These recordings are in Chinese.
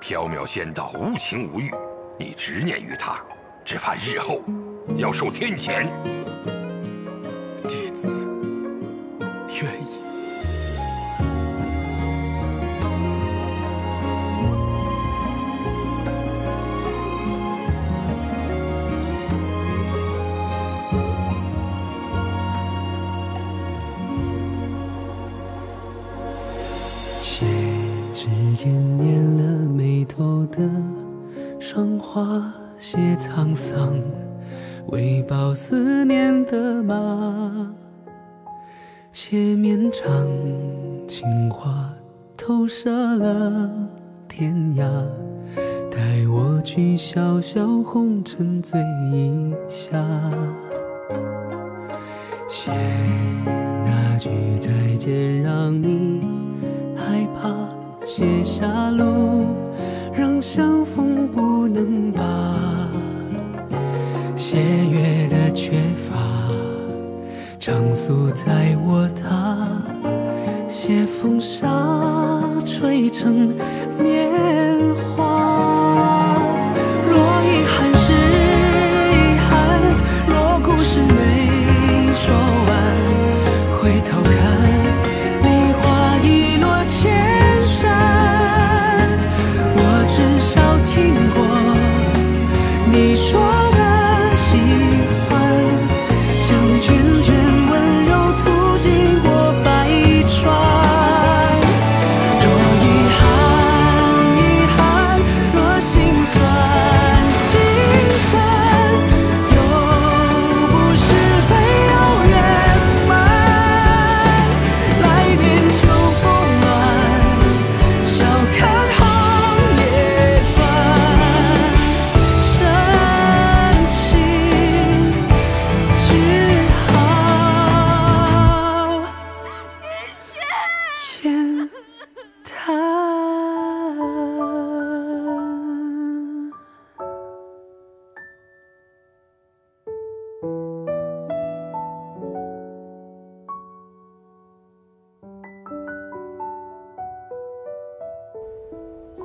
缥缈仙道无情无欲，你执念于他，只怕日后要受天谴。弟子愿意。谁指尖捻了眉头的霜花，写沧桑，为报思念的马。写绵长情话，投射了天涯。带我去潇潇红尘醉一下。写那句再见，让你害怕；写下路，相逢不能拔。写月的缺乏，长宿在我他；写风沙，吹成年华。若遗憾是遗憾，若故事没说完，回头看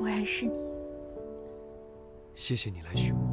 果然是你。谢谢你来寻我。